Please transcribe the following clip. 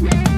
Yeah.